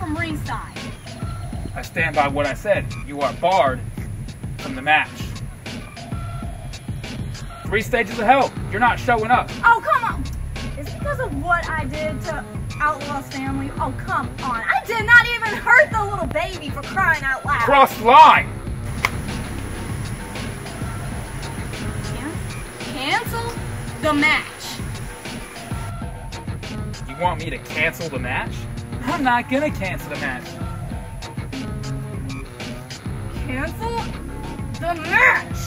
from ringside. I stand by what I said. You are barred from the match. Three stages of hell. You're not showing up. Oh, come on. Is it because of what I did to Outlaw's family? Oh, come on. I did not even hurt the little baby for crying out loud. Cross line. Cancel the match. Want me to cancel the match? I'm not gonna cancel the match. Cancel the match.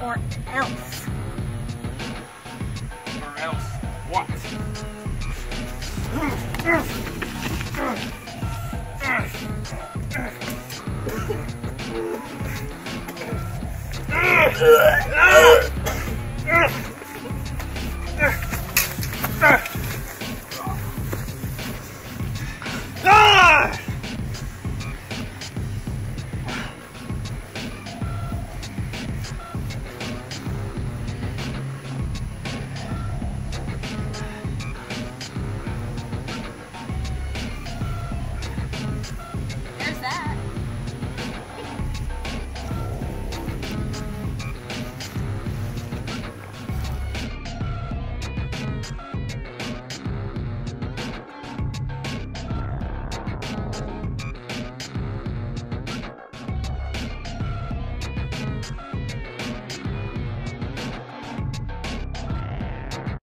Or else. Or else what?